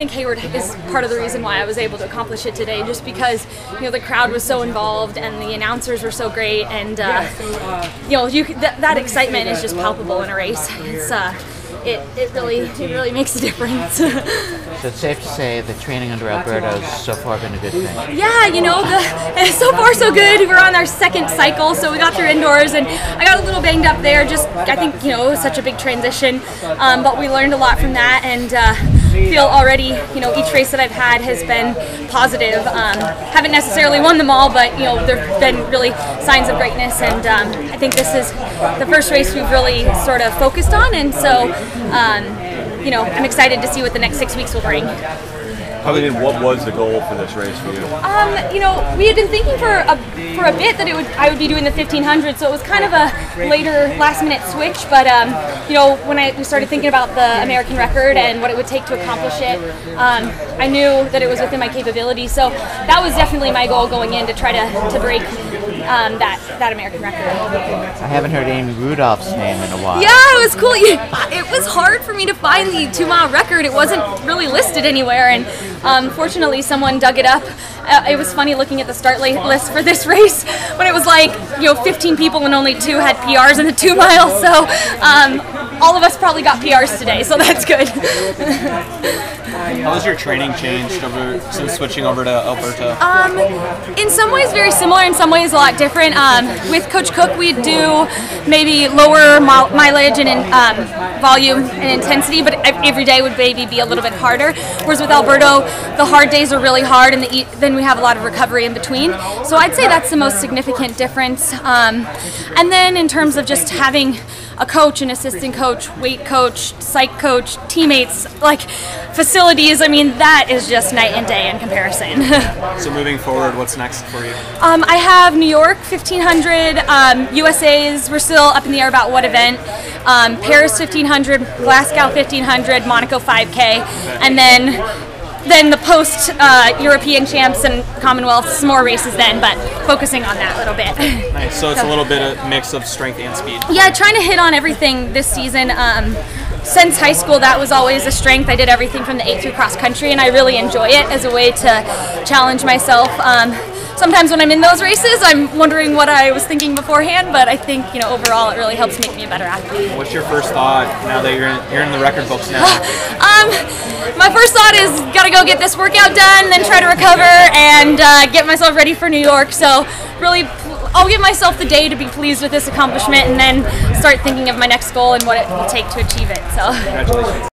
I think Hayward is part of the reason why I was able to accomplish it today, just because you know the crowd was so involved and the announcers were so great, and uh, you know you th- that excitement is just palpable in a race. It's uh, it, it really it really makes a difference. so it's safe to say the training under Alberto has so far been a good thing. Yeah, you know, the, so far so good. We're on our second cycle, so we got through indoors, and I got a little banged up there. Just I think you know it was such a big transition, um, but we learned a lot from that, and. Uh, feel already, you know, each race that I've had has been positive. Um, haven't necessarily won them all, but you know, there've been really signs of greatness, and um, I think this is the first race we've really sort of focused on, and so, um, you know, I'm excited to see what the next six weeks will bring. I mean, what was the goal for this race for you? Um, you know, we had been thinking for a for a bit that it would I would be doing the 1500, so it was kind of a later last minute switch. But um, you know, when I we started thinking about the American record and what it would take to accomplish it, um, I knew that it was within my capability. So that was definitely my goal going in to try to to break um, that that American record. I haven't heard Amy Rudolph's name in a while. Yeah, it was cool. It was hard for me to find the two mile record. It wasn't really listed anywhere, and um, fortunately, someone dug it up. Uh, it was funny looking at the start list for this race when it was like you know 15 people and only two had PRs in the two miles. So um, all of us probably got PRs today, so that's good. How has your training changed over since switching over to Alberto? Um, in some ways, very similar. In some ways, a lot different. Um, with Coach Cook, we do maybe lower mileage and in, um, volume and intensity, but every day would maybe be a little bit harder. Whereas with Alberto, the hard days are really hard, and the, then we have a lot of recovery in between. So I'd say that's the most significant difference. Um, and then in terms of just having a coach, an assistant coach, weight coach, psych coach, teammates, like I mean, that is just night and day in comparison. so moving forward, what's next for you? Um, I have New York 1500, um, USA's. We're still up in the air about what event. Um, Paris 1500, Glasgow 1500, Monaco 5K, and then then the post uh, European champs and Commonwealths, more races then, but focusing on that a little bit. Nice. So it's so, a little bit of mix of strength and speed. Yeah, trying to hit on everything this season. Um, since high school, that was always a strength. I did everything from the eight through cross country, and I really enjoy it as a way to challenge myself. Um, sometimes when I'm in those races, I'm wondering what I was thinking beforehand, but I think you know overall it really helps make me a better athlete. What's your first thought now that you're in, you're in the record books now? um, my first thought is gotta go get this workout done, then try to recover and uh, get myself ready for New York. So really. I'll give myself the day to be pleased with this accomplishment and then start thinking of my next goal and what it will take to achieve it. So, congratulations.